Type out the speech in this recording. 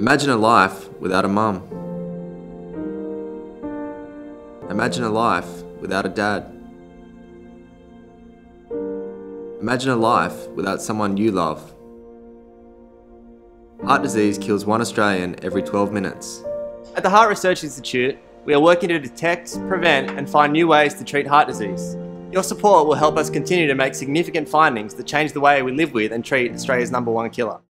Imagine a life without a mum. Imagine a life without a dad. Imagine a life without someone you love. Heart disease kills one Australian every 12 minutes. At the Heart Research Institute, we are working to detect, prevent, and find new ways to treat heart disease. Your support will help us continue to make significant findings that change the way we live with and treat Australia's number one killer.